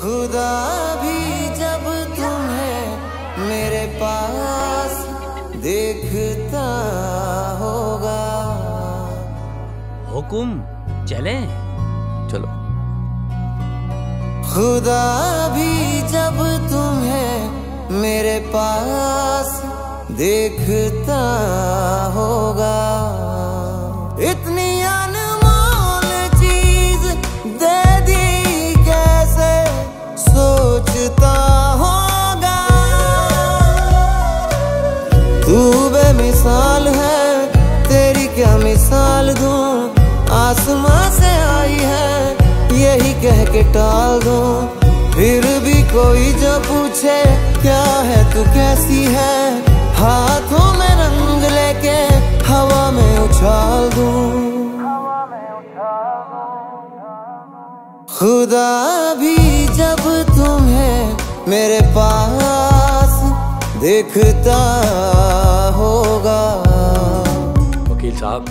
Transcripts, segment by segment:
खुदा भी जब तुम्हें मेरे पास देखता होगा। हुकुम चले। चलो। खुदा भी जब तुम्हें मेरे पास देखता होगा। तू बेमिसाल है, तेरी क्या मिसाल दूँ? आसमां से आई है, यही कह के टाल दूँ। फिर भी कोई जो पूछे, क्या है, तू कैसी है? हाथों में रंग लेके हवा में उछाल दूँ। खुदा भी जब तुम्हें मेरे पास देखता होगा। वकील साहब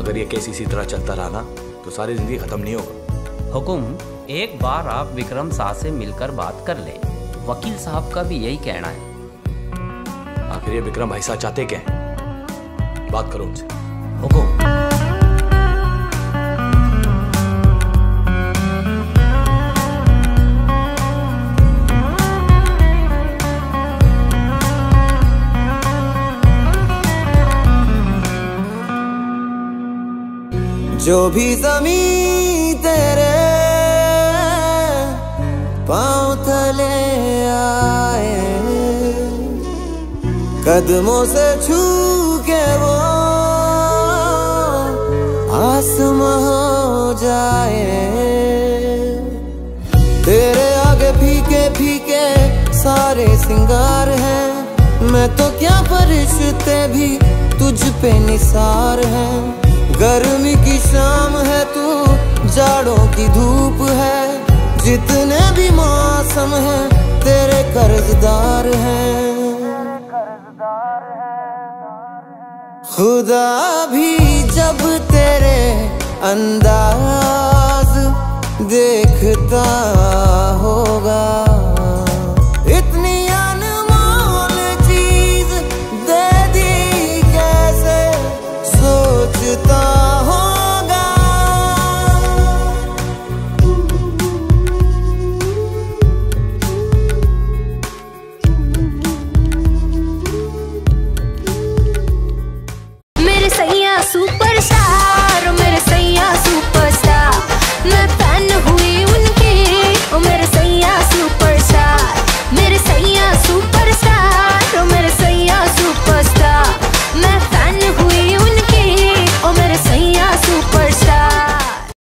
अगर ये केस इसी तरह चलता रहा ना तो सारी ज़िंदगी खत्म नहीं होगा। हुकुम एक बार आप विक्रम शाह से मिलकर बात कर ले। वकील साहब का भी यही कहना है। आखिर ये विक्रम भाई साहब चाहते क्या बात करो उनसे। हुकुम। जो भी जमी तेरे पाँव तले आए। कदमों से छू के वो आसमां हो जाए। तेरे आगे फीके फीके सारे सिंगार हैं। मैं तो क्या फरिश्ते भी तुझ पे निसार हैं। गर्मी की शाम है तू जाड़ों की धूप है। जितने भी मौसम है, तेरे कर्जदार हैं। खुदा भी जब तेरे अंदाज देखता